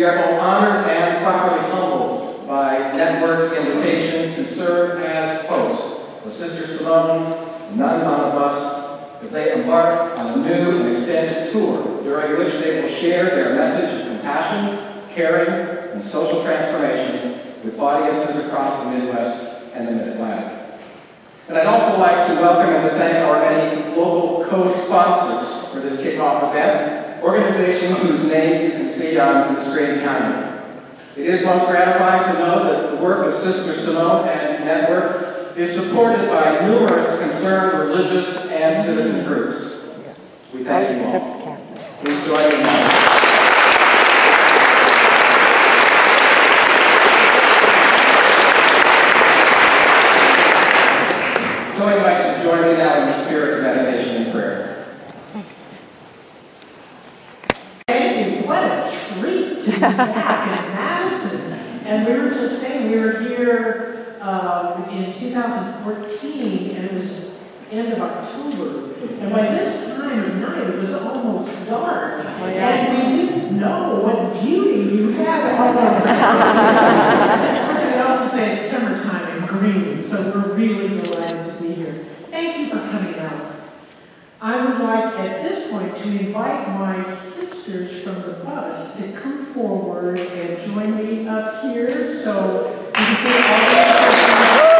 We are both honored and properly humbled by Network's invitation to serve as hosts for Sister Simone and Nuns on the Bus as they embark on a new and extended tour during which they will share their message of compassion, caring, and social transformation with audiences across the Midwest and the Mid-Atlantic. And I'd also like to welcome and to thank our many local co-sponsors for this kickoff event, organizations whose names you can see on the screen behind me. It is most gratifying to know that the work of Sister Simone and Network is supported by numerous concerned religious and citizen groups. Yes. We thank you all. Please join me now. So I invite you to join me now in the spirit of meditation and prayer. Thank you. What a treat to be back in Madison. And we were just saying, we were here um, in 2014, and it was end of October. And by this time of night, it was almost dark. And we didn't know what beauty you had all around. Of course, they also say it's summertime and green, so we're really delighted to be here. Thank you for coming out. I would like at this point to invite my sisters from the bus to come forward and join me up here. So you can see all the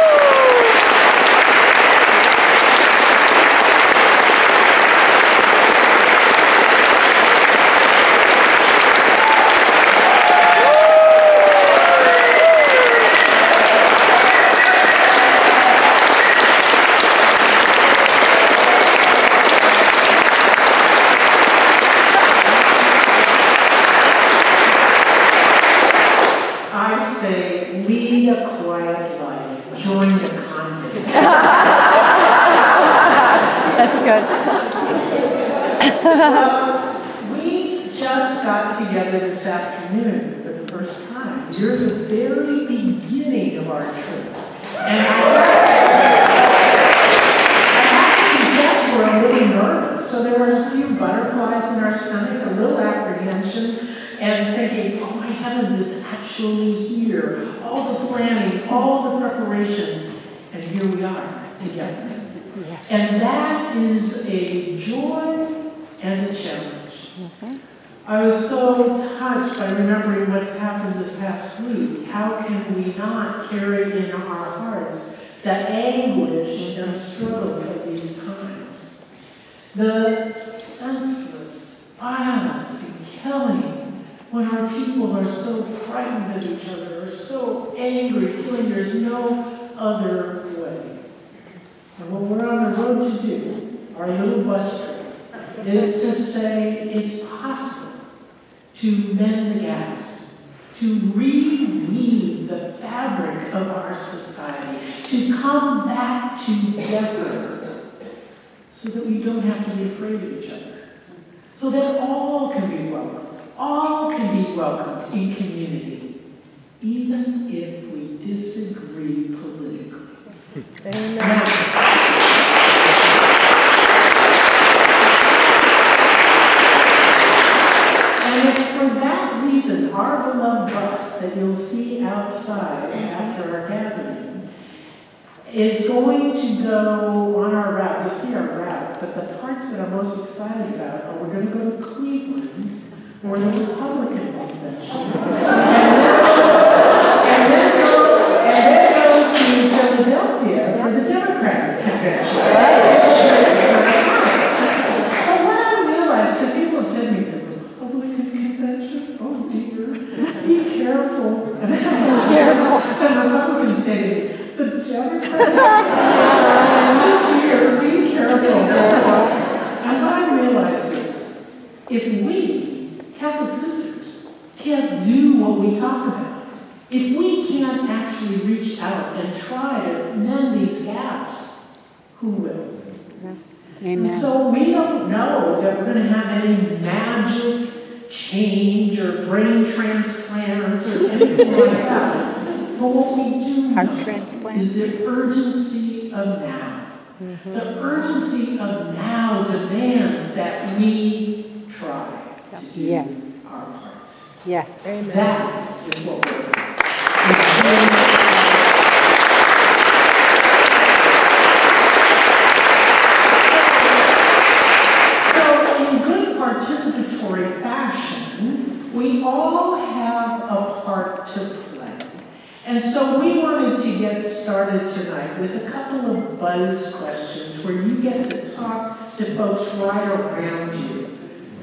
I say, lead a quiet life, join the convent. That's good. We just got together this afternoon for the first time. You're the very beginning of our trip. And I I have we're a little nervous. So there were a few butterflies in our stomach, a little apprehension, and thinking, oh my heavens, it's actually here. All the planning, all the preparation, and here we are together. And that is a joy and a challenge. Mm-hmm. I was so touched by remembering what's happened this past week. How can we not carry in our hearts that anguish and struggle of these times? The senseless violence and killing when our people are so frightened of each other, are so angry, feeling there's no other way. And what we're on the road to do, our little bus trip, is to say it's possible to mend the gaps, to reweave the fabric of our society, to come back together so that we don't have to be afraid of each other, so that all can be welcome, all can be welcomed in community, even if we disagree politically. Amen. And it's for that reason, our beloved bus that you'll see outside after our gathering is going to go on our route. You see our route, but the parts that I'm most excited about are we're going to go to Cleveland for the Republican convention. And then go, and then go to Philadelphia for the Democratic convention. But what I realized, because people have said to me, the Republican convention, oh dear, be careful. Careful. Some Republicans say, the Democratic, oh dear, be careful. And what I realized is, if we, Catholic sisters, can't do what we talk about, if we can't actually reach out and try to mend these gaps, who will? And so we don't know that we're going to have any magic change or brain transplants or anything like that. But what we do Heart know transplant. is the urgency of now. Mm-hmm. The urgency of now demands that we try to do Yes. Our part. Yes. That is what we're. it's So in good participatory fashion, we all have a part to play. And so we wanted to get started tonight with a couple of buzz questions where you get to talk to folks right around you.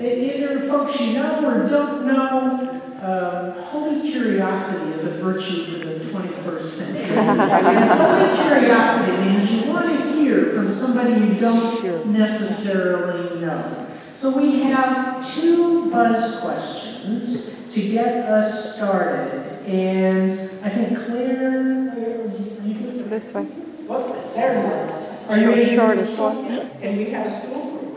Either folks you know or don't know, um, holy curiosity is a virtue for the 21st century. And holy curiosity means you want to hear from somebody you don't necessarily know. So we have two buzz questions to get us started. And I think Clare, Clare, are you good? This way. What, there it is. Are you Short- ready? shortest one. And we have a stool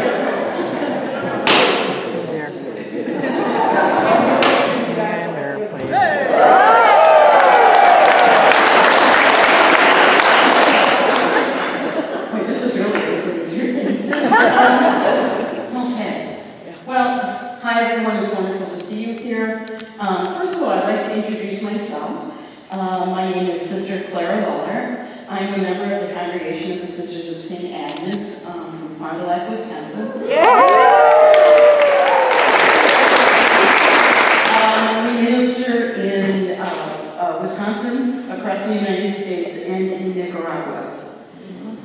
United States, and in Nicaragua.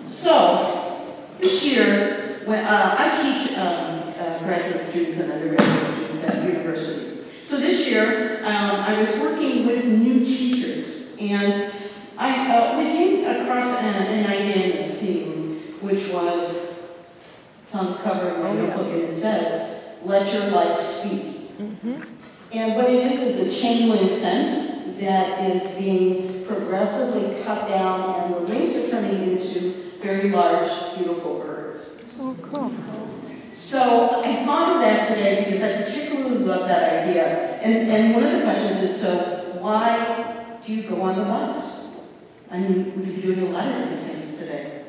So, this year, when, uh, I teach um, uh, graduate students and undergraduate students at university. So this year, um, I was working with new teachers, and I, uh, we came across an, an idea and a theme, which was, it's on the cover of my notebook, and it says, "Let your life speak." And what it is, is a chain link fence that is being progressively cut down, and the wings are turning into very large, beautiful birds. Oh, cool. So I thought of that today because I particularly love that idea. And, and one of the questions is, so why do you go on the bus? I mean, we could be doing a lot of different things today.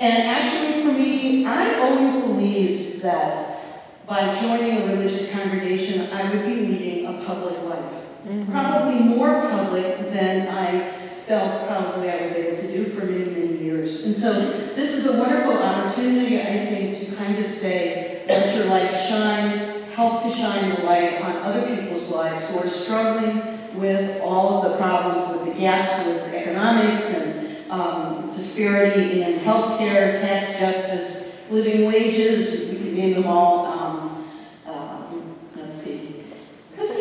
And actually, for me, I always believed that by joining a religious congregation, I would be leading a public life. Probably more public than I felt probably I was able to do for many, many years. And so this is a wonderful opportunity, I think, to kind of say, let your light shine, help to shine the light on other people's lives who are struggling with all of the problems, with the gaps with economics and um, disparity in health care, tax justice, living wages, you can name them all. Um, um, let's see. Let's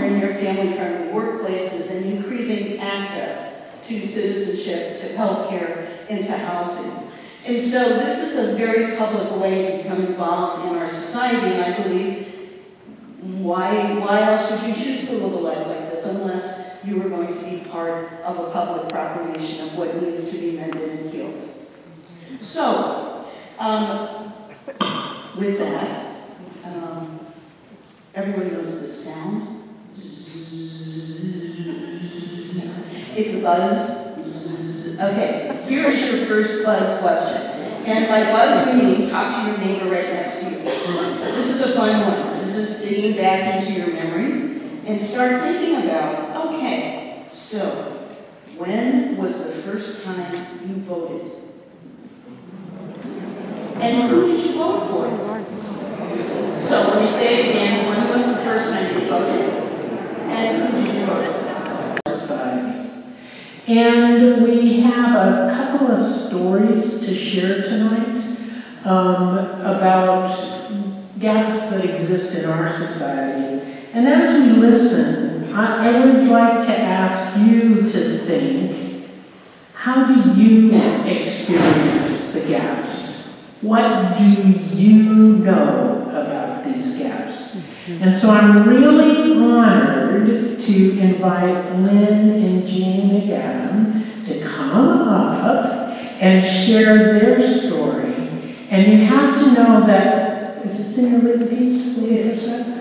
in here, family-friendly workplaces and increasing access to citizenship, to healthcare, and to housing. And so this is a very public way to become involved in our society, and I believe, why, why else would you choose to live a life like this unless you were going to be part of a public proclamation of what needs to be mended and healed? So, um, with that, um, Everyone knows this sound. It's a buzz. Okay, here is your first buzz question. And by buzz, we mean talk to your neighbor right next to you. This is a fun one. This is digging back into your memory and start thinking about, okay, so when was the first time you voted? And who did you vote for? So let me say it again, when was the first time you voted? And who did you vote for? Society. And we have a couple of stories to share tonight um, about gaps that exist in our society. And as we listen, I, I would like to ask you to think, how do you experience the gaps? What do you know about these gaps? And so I'm really honored honored to invite Lynn and Jean McAdam to come up and share their story. And you have to know that, is this in your written piece?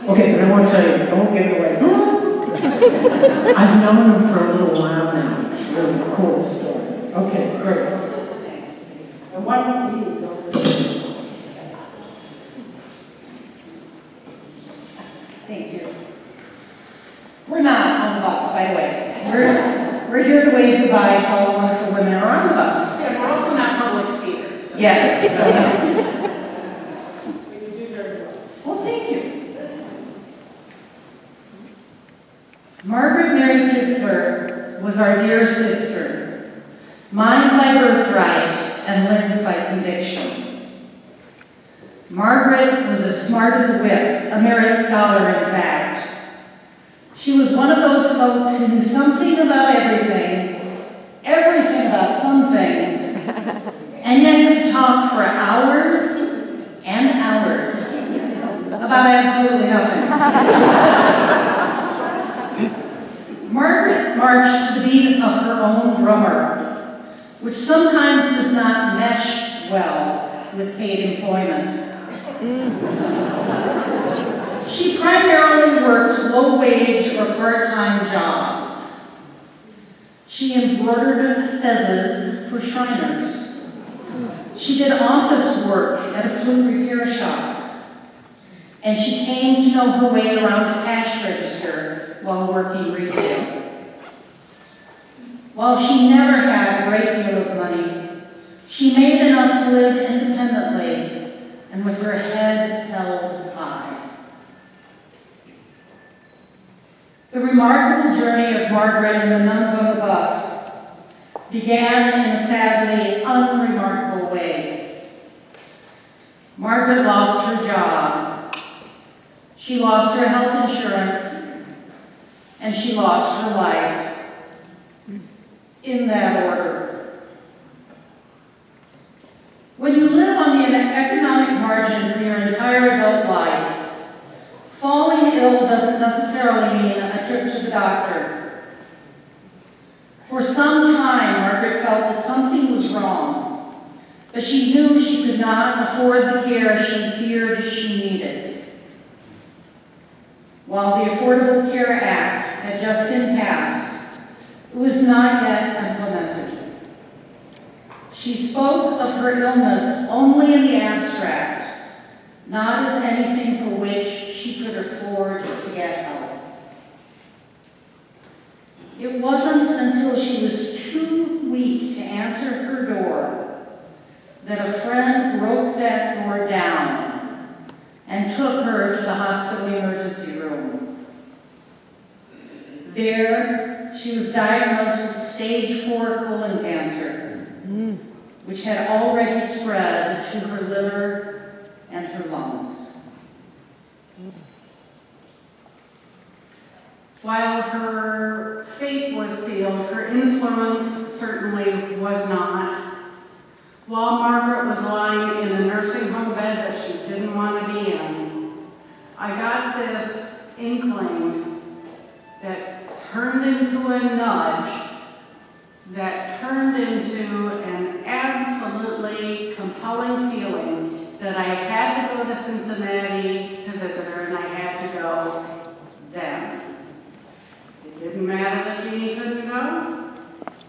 Okay, but I want to tell you, I won't give it away. I've known them for a little while now. It's a really cool story. Okay, great. And why don't you go? Thank you. We're not on the bus, by the way. We're, we're here to wave goodbye to all the wonderful women who are on the bus. Yeah, we're also not public speakers. So. Yes. We can do very well. Well, thank you. Margaret Mary Kisler was our dear sister, mine by birthright and Lynn's by conviction. Margaret was as smart as a whip, a merit scholar in fact. She was one of those folks who knew something about everything, everything about some things, and yet could talk for hours and hours about absolutely nothing. Margaret marched to the beat of her own drummer, which sometimes does not mesh well with paid employment. Mm. She primarily worked low-wage or part-time jobs. She embroidered fezzes for Shriners. She did office work at a flute repair shop. And she came to know her way around a cash register while working retail. While she never had a great deal of money, she made enough to live independently and with her head held high. The remarkable journey of Margaret and the nuns on the bus began in a sadly unremarkable way. Margaret lost her job. She lost her health insurance, and she lost her life. In that order. When you live on the economic margin for your entire adult life, falling ill doesn't necessarily mean a trip to the doctor. For some time, Margaret felt that something was wrong, but she knew she could not afford the care she feared she needed. While the Affordable Care Act had just been passed, it was not yet implemented. She spoke of her illness only in the abstract, not as anything for which she could afford to get help. It wasn't until she was too weak to answer her door that a friend broke that door down and took her to the hospital emergency room. There, she was diagnosed with stage four colon cancer, mm. which had already spread to her liver and her lungs. While her fate was sealed, her influence certainly was not. While Margaret was lying in a nursing home bed that she didn't want to be in, I got this inkling that turned into a nudge, that turned into an absolutely compelling feeling that I had to go to Cincinnati to visit her and I had to go then. It didn't matter that Jeannie couldn't go.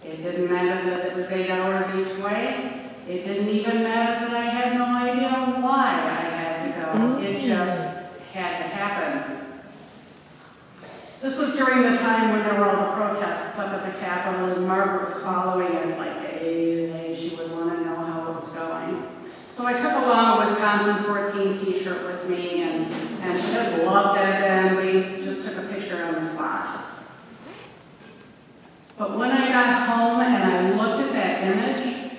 It didn't matter that it was eight hours each way. It didn't even matter that I had no idea why I had to go. Mm-hmm. It just had to happen. This was during the time when there were all the protests up at the Capitol and Margaret was following it like day to day. She would want to know how it was going. So I took along a Wisconsin 14 t-shirt with me and, she just loved it and we just took a picture on the spot. But when I got home and I looked at that image,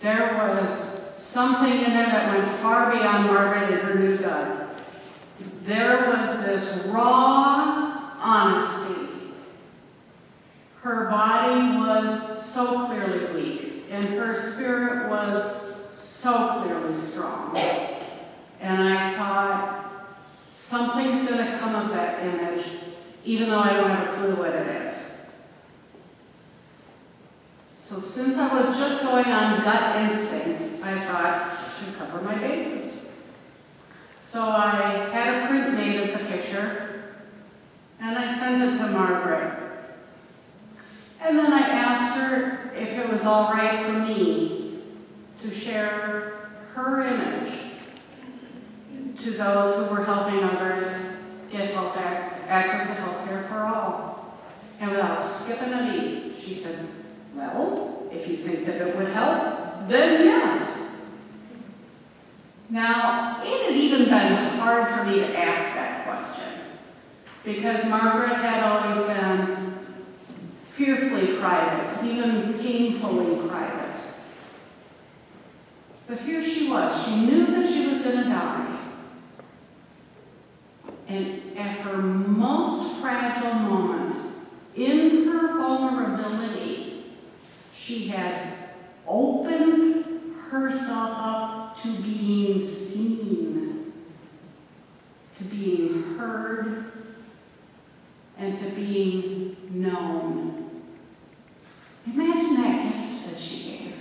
there was something in there that went far beyond Margaret and her new duds. There was this raw honesty. Her body was so clearly weak, and her spirit was so clearly strong. And I thought, something's going to come of that image, even though I don't have a clue what it is. So since I was just going on gut instinct, I thought I should cover my bases. So I had a print made of the picture, and I sent it to Margaret. And then I asked her if it was all right for me to share her image to those who were helping others get health ac- access to health care for all. And without skipping a beat, she said, well, if you think that it would help, then yes. Now, it had even been hard for me to ask that question because Margaret had always been fiercely private, even painfully private. But here she was. She knew that she was going to die. And at her most fragile moment, in her vulnerability, she had opened herself up to being seen, to being heard, and to being known. Imagine that gift that she gave.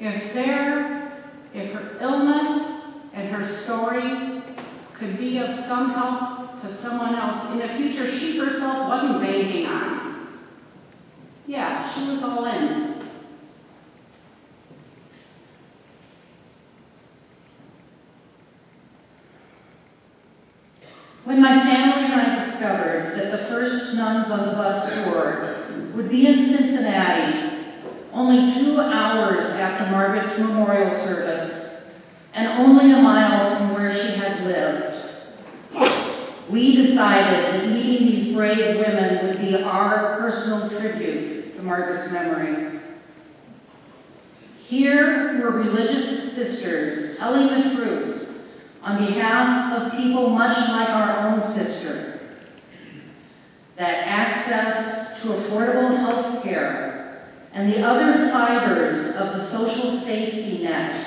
If there, if her illness and her story could be of some help to someone else in the future she herself wasn't banking on, all in. When my family and I discovered that the first nuns on the bus tour would be in Cincinnati only two hours after Margaret's memorial service and only a mile from where she had lived, we decided that meeting these brave women would be our personal tribute to Margaret's memory. Here were religious sisters telling the truth on behalf of people much like our own sister, that access to affordable health care and the other fibers of the social safety net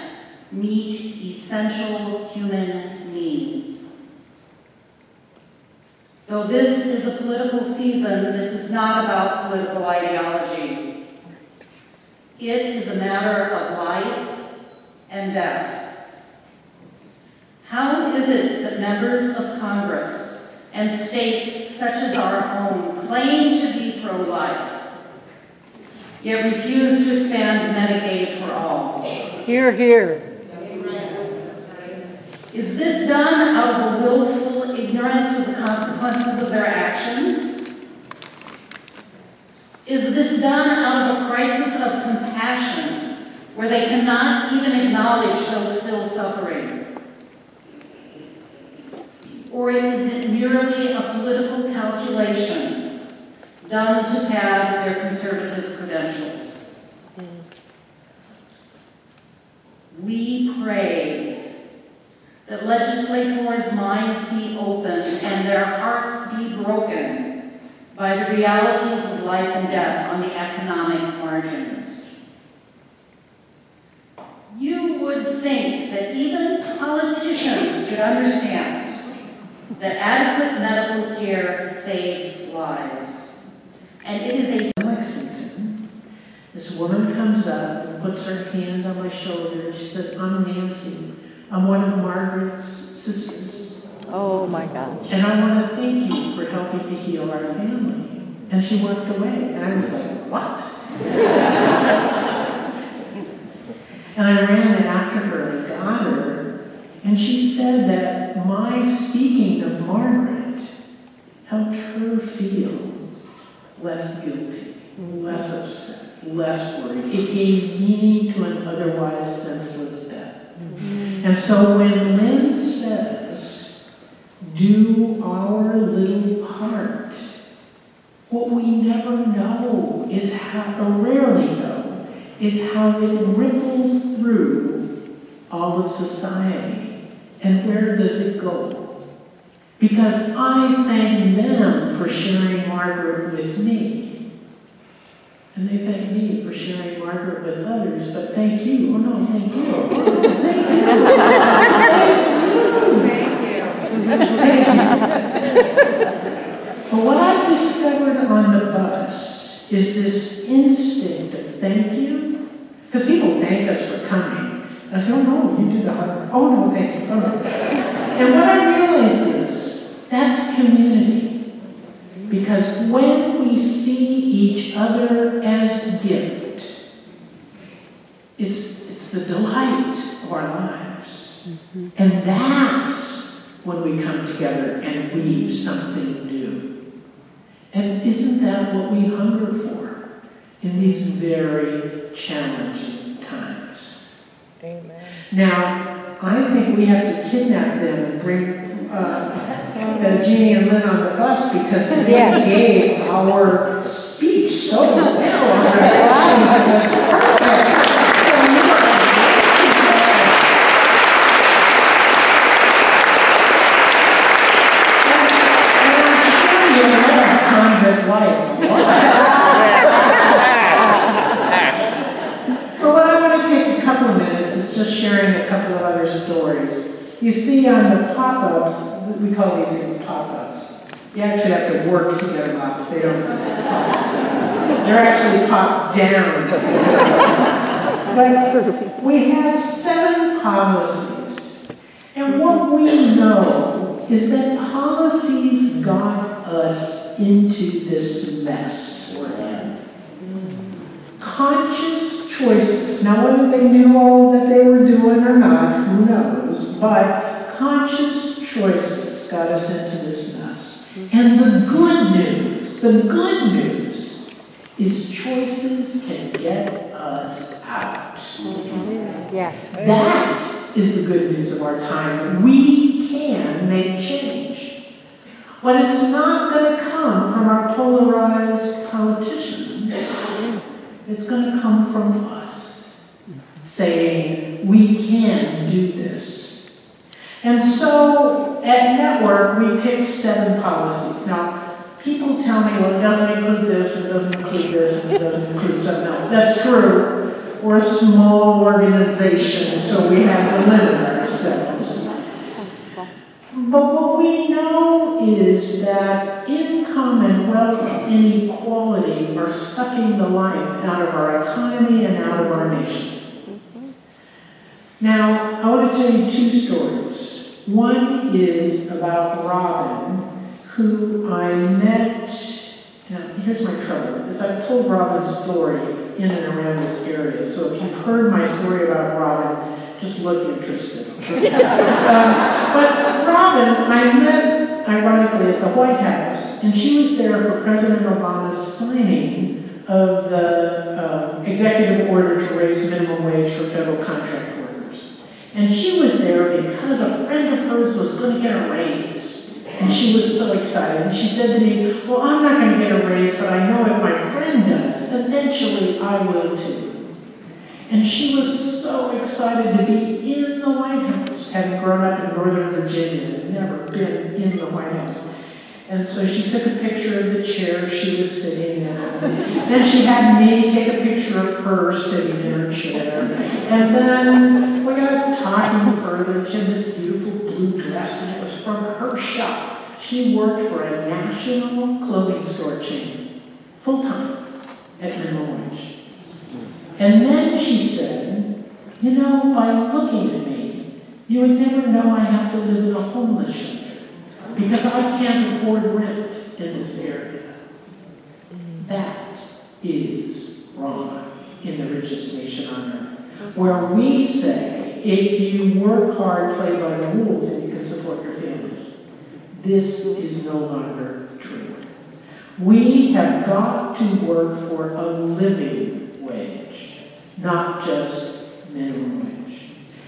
meet essential human needs. Though this is a political season, this is not about political ideology. It is a matter of life and death. How is it that members of Congress and states such as our own claim to be pro-life, yet refuse to expand Medicaid for all? Here, here. Is this done out of a willful of the consequences of their actions? Is this done out of a crisis of compassion where they cannot even acknowledge those still suffering? Or is it merely a political calculation done to pad their conservative credentials? Hmm. We pray that legislators' minds be opened and their hearts be broken by the realities of life and death on the economic margins. You would think that even politicians could understand that adequate medical care saves lives. And it is a Lexington, this woman comes up and puts her hand on my shoulder and she said, I'm Nancy. I'm one of Margaret's sisters. Oh, my gosh. And I want to thank you for helping to heal our family. And she walked away. And I was like, what? and I ran after her and got her. And she said that my speaking of Margaret helped her feel less guilty, less upset, less worried. It gave meaning to an otherwise senseless death. And so when Lynn says, do our little part, what we never know is how, or rarely know, is how it ripples through all of society. And where does it go? Because I thank them for sharing Margaret with me. And they thank me for sharing Margaret with others, but thank you. Oh no, thank you. Oh, thank you. Thank you. But what I've discovered on the bus is this instinct of thank you. Because people thank us for coming. And I said, oh no, you do the hard work. Oh no, thank you. Oh, no. And what I realized is that's community. Because when we see each other as gift, it's, delight of our lives. And that's when we come together and weave something new. And isn't that what we hunger for in these very challenging times? Amen. Now, I think we have to kidnap them and bring uh, uh, Jeannie and Lynn on the bus because they Yes. gave our speech so well on our elections. It was perfect. So you are- And I'm sure you love convent life. But what I want to take a couple of minutes is just sharing a couple of other stories. You see on the pop-ups, we call these things pop-ups. You actually have to work to get them up. They don't pop. They're actually pop downs. But we have seven policies. And what we know is that policies got us into this mess we're in conscious choices. Now, whether they knew all that they were doing or not, who knows? But conscious choices got us into this mess. And the good news, the good news, is choices can get us out. Yes. That is the good news of our time. We can make change. But it's not going to come from our polarized politicians. It's going to come from us saying, we can do this. And so at Network, we picked seven policies. Now, people tell me, well, it doesn't include this, it doesn't include this, and it doesn't include something else. That's true. We're a small organization, so we have to limit ourselves. But what we know is that income and wealth inequality are sucking the life out of our economy and out of our nation. Now, I want to tell you two stories. One is about Robin, who I met, here's my trouble, is I've told Robin's story in and around this area, so if you've heard my story about Robin, just look interested. Um, But Robin, I met ironically at the White House, and she was there for President Obama's signing of the uh, executive order to raise minimum wage for federal contract workers. And she was there because a friend of hers was going to get a raise. And she was so excited. And she said to me, Well, I'm not going to get a raise, but I know if my friend does, eventually I will too. And she was so excited to be in the White House, having grown up in Northern Virginia and never been in the White House. And so she took a picture of the chair she was sitting in. Then she had me take a picture of her sitting in her chair. And then we got talking further. She had this beautiful blue dress, and it was from her shop. She worked for a national clothing store chain, full time, at minimum wage. And then she said, You know, by looking at me, you would never know I have to live in a homeless shelter because I can't afford rent in this area. That is wrong in the richest nation on earth, where we say if you work hard, play by the rules, and you can support your families. This is no longer true. We have got to work for a living wage, not just minimum wage.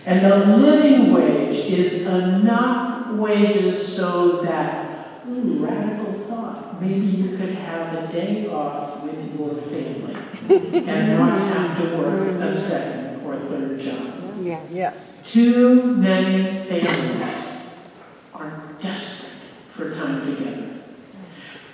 And the living wage is enough wages so that, ooh, radical thought, maybe you could have a day off with your family and not have to work a second or third job. Yes. Yes. Too many families are desperate for time together.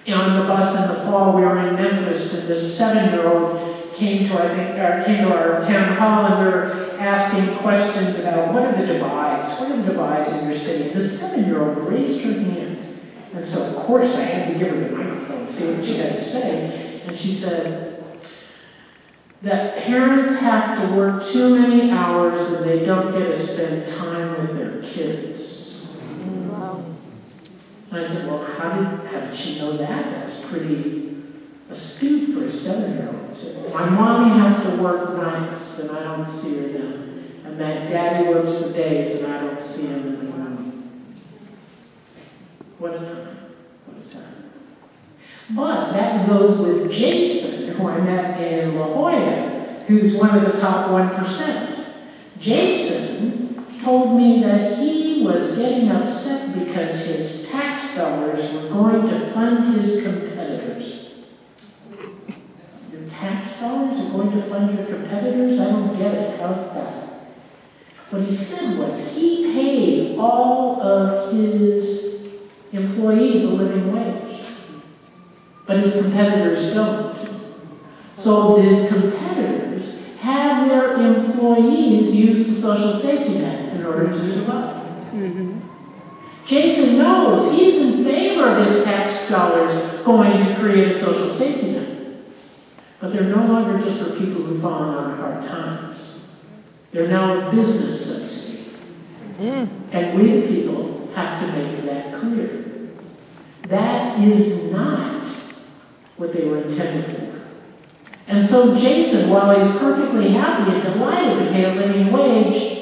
And on the bus in the fall, we were in Memphis, and this seven-year-old came to, I think, or came to our town hall, and we were asking questions about what are the divides? What are the divides in your city? The seven-year-old raised her hand. And so, of course, I had to give her the microphone, see what she had to say. And she said, that parents have to work too many hours and they don't get to spend time with their kids. Wow. And I said, well, how did, how did she know that? That's pretty astute for a seven-year-old. My mommy has to work nights and I don't see her then. And that daddy works the days and I don't see him in the morning. What a time, what a time. But that goes with Jason, who I met in La Jolla, who's one of the top 1%. Jason told me that he was getting upset because his tax dollars were going to fund his. Your tax dollars are going to fund your competitors? I don't get it. How's that? What he said was he pays all of his employees a living wage, but his competitors don't. So his competitors have their employees use the social safety net in order to mm-hmm. survive. Mm-hmm. Jason knows he's in favor of his tax dollars going to create a social safety net. But they're no longer just for people who've fallen on hard times. They're now a business subsidy. Mm. And we, the people, have to make that clear. That is not what they were intended for. And so Jason, while he's perfectly happy and delighted to pay a living wage,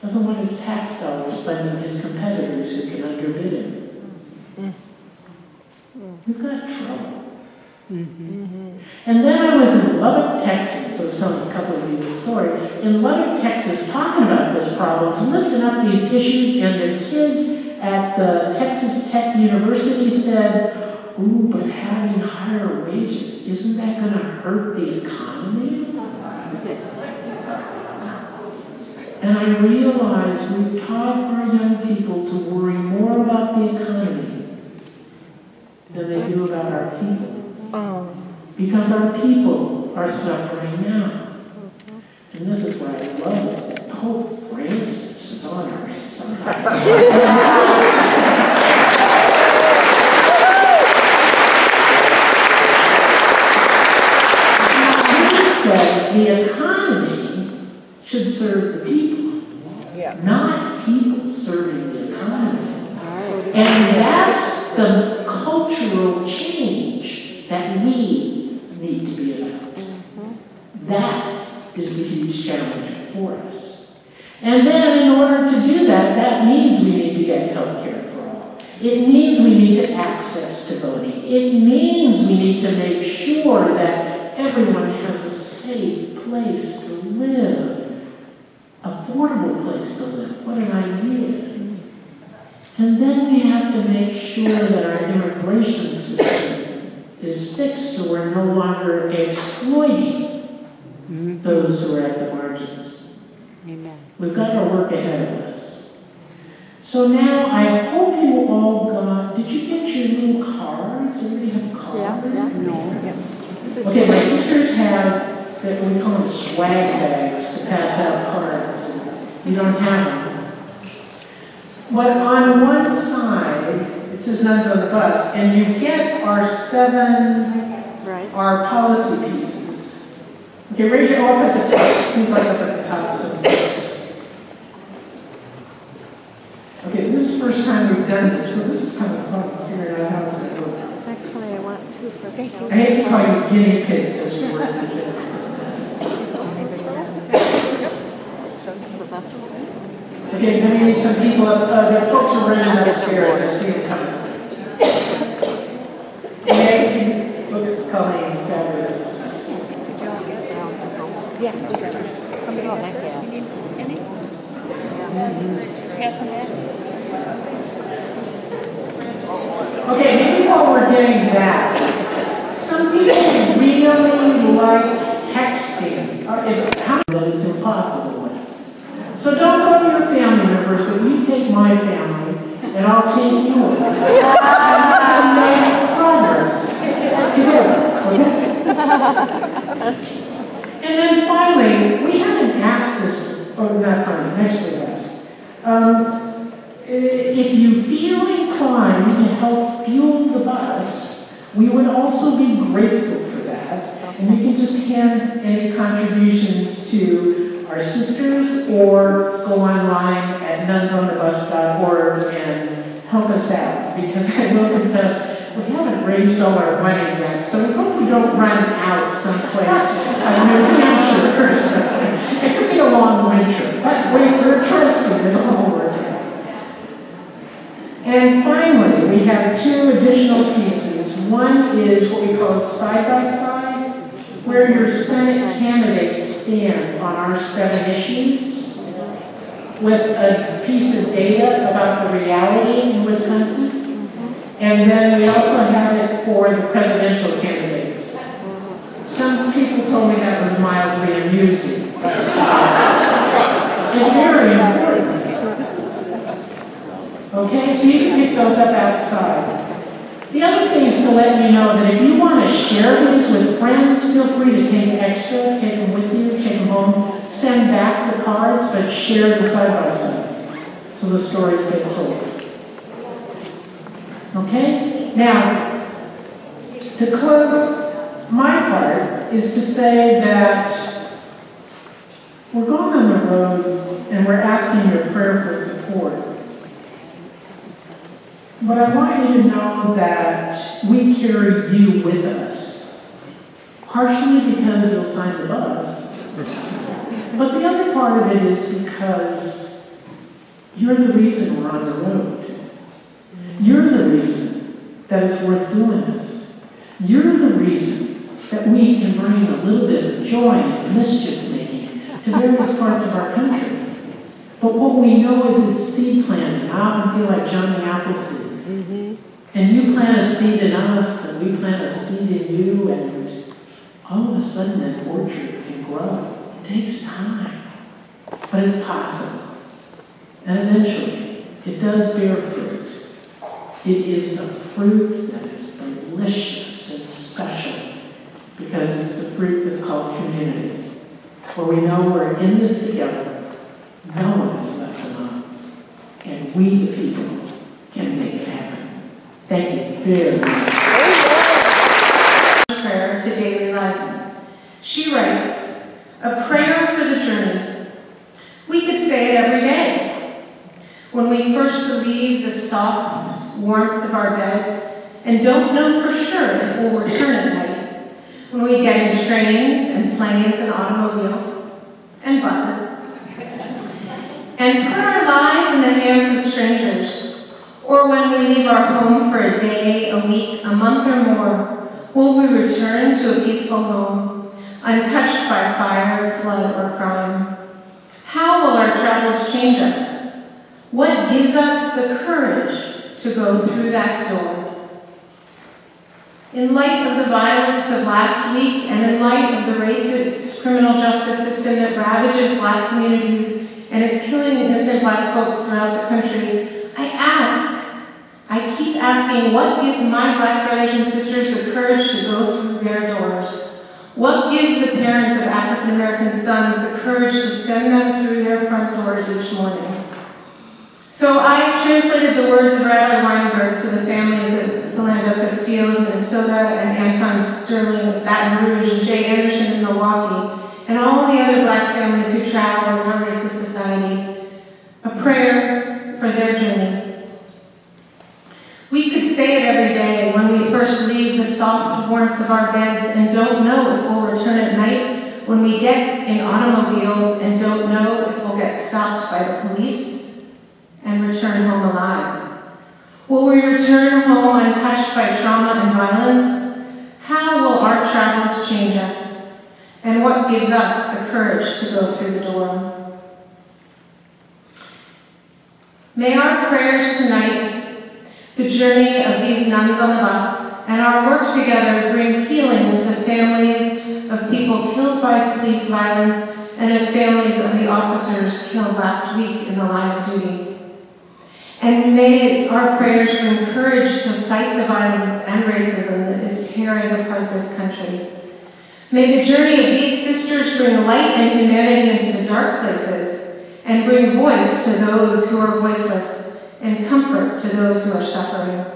doesn't want his tax dollars funding his competitors who can underbid him. Mm. We've got trouble. Mm-hmm. And then I was in Lubbock, Texas, I was telling a couple of you this story, in Lubbock, Texas, talking about this problem, lifting up these issues, and the kids at the Texas Tech University said, ooh, but having higher wages, isn't that gonna hurt the economy? And I realized we've taught our young people to worry more about the economy than they do about our people. Because our people are suffering now. And this is why I love it, that Pope Francis is on our side. He says the economy should serve the people, not people serving the economy. And that's the cultural change that we need to be about. That is the huge challenge for us. And then in order to do that, that means we need to get health care for all. It means we need to access to voting. It means we need to make sure that everyone has a safe place to live, affordable place to live. What an idea. And then we have to make sure that our immigration system is fixed so we're no longer exploiting Mm-hmm. those who are at the margins. Amen. We've got our work ahead of us. So now I hope you all got, did you get your new cards? Everybody have cards? Yeah, yeah. No. Yes. Okay, my sisters have, that we call them swag bags to pass out cards. You don't have them. But on one side, it says nuns on the bus, and you get our seven, Right. our policy pieces. Okay, raise your, up at the top, it seems like up at the top, so. Okay, this is the first time we've done this, so this is kind of fun, figuring out how it's gonna go. Actually, I want two for Thank I hate to call you guinea pigs as you work this. Okay, then we need some people, uh, the folks are running upstairs, I see them coming. Meg, looks Colleen, fabulous. Yeah. Somebody will make it. Okay, maybe while we're getting that, some people really like texting. Uh, if- How, that it's impossible. So don't go to your family members, but you take my family, and I'll take yours. And make progress together, okay? And then finally, we haven't asked this, oh, not finally, next to last. Um, i- If you feel inclined to help fuel the bus, we would also be grateful for that. And you can just hand any contributions to our sisters or go online at nunsonthebus.org and help us out. Because I will confess, we haven't raised all our money yet, so we hope we don't run out someplace, uh, New Hampshire or something. It could be a long winter, but we- we're trusting it'll all work out. And finally, we have two additional pieces. One is what we call side by side, where your Senate candidates stand on our seven issues. with a piece of data about the reality in Wisconsin. And then we also have it for the presidential candidates. Some people told me that was mildly amusing. It's very important. Okay, so you can pick those up outside. The other thing is to let you know that if you want to share these with friends, feel free to take extra, take them with you, take them home, send back the cards, but share the side-by-sides, so the stories get told. Okay? Now, to close my part is to say that we're going on the road and we're asking your prayer for support. But I want you to know that we carry you with us. Partially because you'll sign the bus. But the other part of it is because you're the reason we're on the road. You're the reason that it's worth doing this. You're the reason that we can bring a little bit of joy and mischief making to various parts of our country. But what we know is it's seed planting. I often feel like Johnny Appleseed. Mm-hmm. And you plant a seed in us, and we plant a seed in you, and all of a sudden that orchard can grow. It takes time, but it's possible. And eventually, it does bear fruit. It is the fruit that is delicious and special because it's the fruit that's called community, where we know we're in this together. No one is left alone. And we, the people, can make it happen. Thank you very much. prayer to daily life. She writes, a prayer for the journey. We could say it every day. When we first leave the soft warmth of our beds and don't know for sure if we'll return at night. When we get in trains and planes and automobiles and buses and put our lives in the hands of strangers. Or when we leave our home for a day, a week, a month or more, will we return to a peaceful home, untouched by fire, flood, or crime? How will our travels change us? What gives us the courage to go through that door? In light of the violence of last week and in light of the racist criminal justice system that ravages black communities and is killing innocent black folks throughout the country, I ask, I keep asking, what gives my black brothers and sisters the courage to go through their doors? What gives the parents of African American sons the courage to send them through their front doors each morning? So I translated the words of Rabbi Weinberg for the families of Philando Castile in Minnesota and Alton Sterling of Baton Rouge and Jay Anderson in Milwaukee and all the other black families who travel in our racist society. A prayer for their journey. We could say it every day when we first leave the soft warmth of our beds and don't know if we'll return at night, when we get in automobiles and don't know if we'll get stopped by the police and return home alive. Will we return home untouched by trauma and violence? How will our travels change us? And what gives us the courage to go through the door? May our prayers tonight, the journey of these nuns on the bus, and our work together bring healing to the families of people killed by police violence and of families of the officers killed last week in the line of duty. And may our prayers encourage to fight the violence and racism that is tearing apart this country. May the journey of these sisters bring light and humanity into the dark places and bring voice to those who are voiceless and comfort to those who are suffering.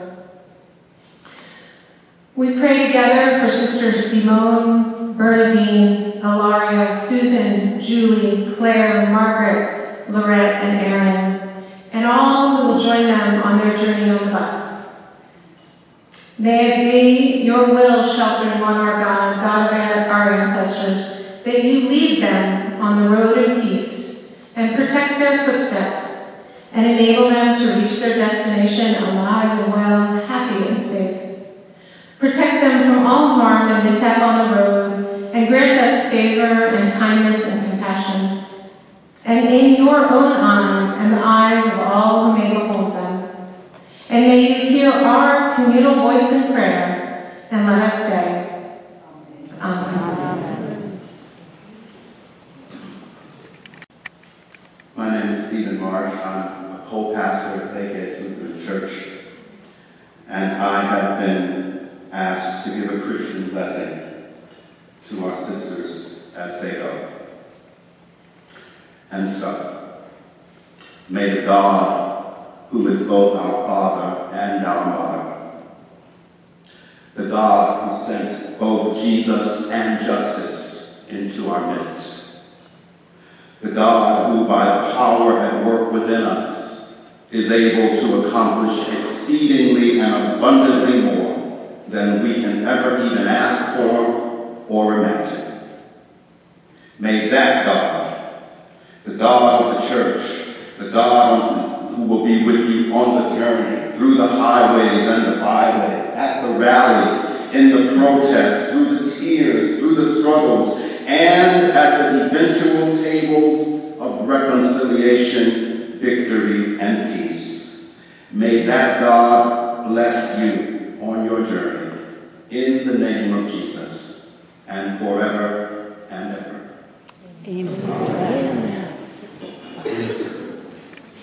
We pray together for Sisters Simone, Bernadine, Ilaria, Susan, Julie, Clare, Margaret, Lorette, and Erin, and all who will join them on their journey on the bus. May it be your will, sheltering one, our God, God of our ancestors, that you lead them on the road of peace and protect their footsteps and enable them to reach their destination alive and well, happy and safe. Protect them from all harm and mishap on the road and grant us favor and kindness and compassion. And in your own eyes and the eyes of all who may behold them. And may you hear our communal voice in prayer, and let us say, Amen. My name is Stephen Marsh. I'm a co-pastor at Lake Edge Lutheran Church, and I have been asked to give a Christian blessing to our sisters as they go. And so, may the God who is both our Father and our Mother, the God who sent both Jesus and justice into our midst, the God who, by the power at work within us, is able to accomplish exceedingly and abundantly more than we can ever even ask for or imagine. May that God, God of the church, the God who will be with you on the journey, through the highways and the byways, at the rallies, in the protests, through the tears, through the struggles, and at the eventual tables of reconciliation, victory, and peace. May that God bless you on your journey, in the name of Jesus, and forever and ever. Amen. Amen.